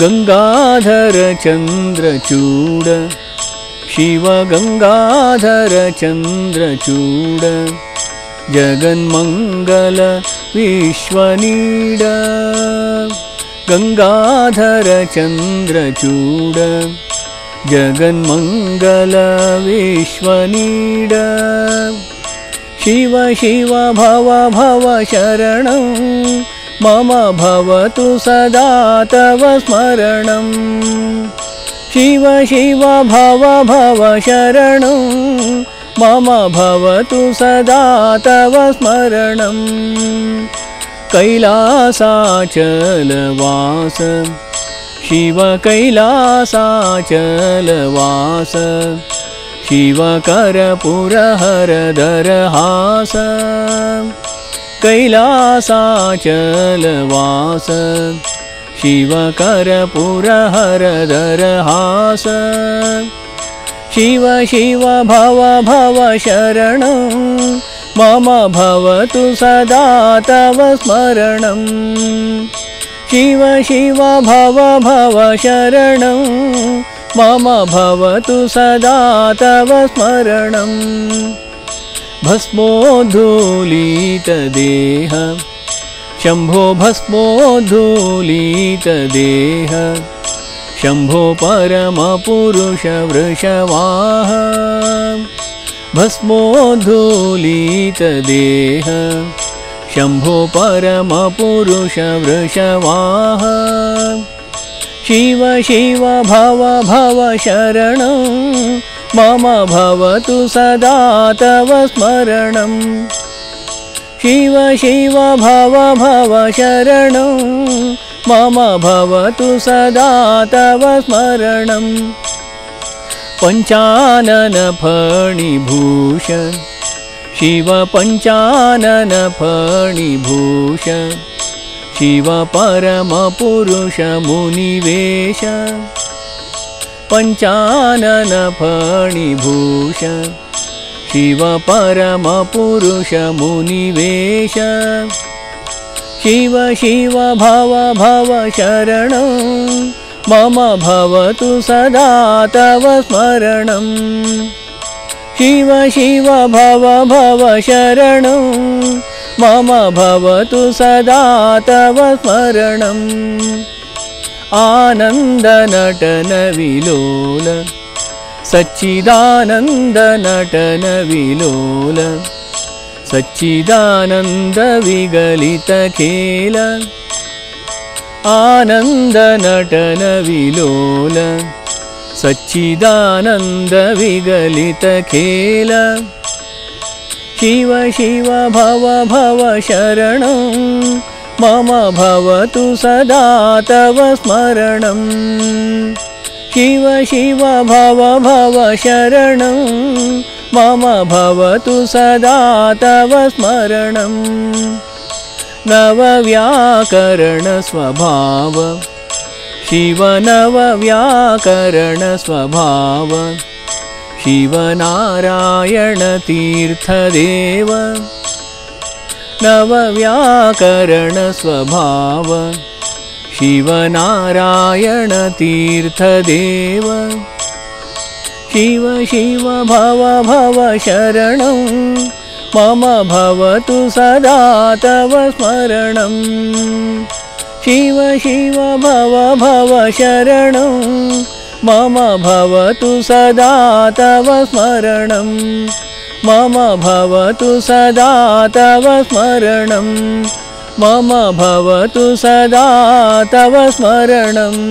गङ्गाधर चन्द्रचूड शिव गङ्गाधर चन्द्रचूड जगन्मङ्गल विश्वनीड गङ्गाधर चन्द्रचूड जगन्मङ्गल विश्वनीड शिव शिव भव भव शरणं मम भवतु सदा तव स्मरणम् शिव शिव भव भव शरणं मम भवतु सदा तव स्मरणम् कैलासाचलवास शिव कैलासाचलवास शिवकरपुरहरदरहास कैलासाचलवास शिवकरपुरहरदरहास शिव शिव भव भव शरणं मम भवतु सदा तव स्मरणम् शिव शिव भव भव शरणं। मम भवतु सदा तव स्मरणम् भस्मोद्धूलितदेह शम्भो भस्मोद्धूलितदेह शम्भो परमपुरुषवृषवाह भस्मोद्धूलितदेह शम्भो परमपुरुषवृषवाह शिव शिव भव भव शरणं मम भवतु सदा तव स्मरणम् शिव शिव भव भव शरणं मम भवतु सदा तव स्मरणम् पञ्चाननफणिभूष शिव पञ्चाननफणिभूष शिव परमपुरुषमुनिवेश पञ्चाननफणिभूष शिव परमपुरुषमुनिवेश शिव शिव भव भव शरणं मम भवतु सदा तव स्मरणम् शिव शिव भव भव शरणं मम भवतु सदा तव स्मरणम् आनन्दनटनविलोल सच्चिदानन्दनटनविलोल सच्चिदानन्दविगलितखेल आनन्दनटनविलोल सच्चिदानन्दविगलितखेल। शिव शिव भव भव शरणं मम भवतु सदा तव स्मरणम् शिव शिव भव भव शरणं मम भवतु सदा तव स्मरणम् नवव्याकरणस्वभाव शिव नवव्याकरणस्वभाव शिवनारायणतीर्थदेव नवव्याकरणस्वभाव। शिवनारायणतीर्थदेव शिव शिव भव भव शरणं। मम भवतु सदा तव स्मरणम् शिव शिव भव भव शरणं। मम भवतु सदा तव स्मरणम् मम भवतु सदा तव स्मरणम् मम भवतु सदा तव स्मरणम्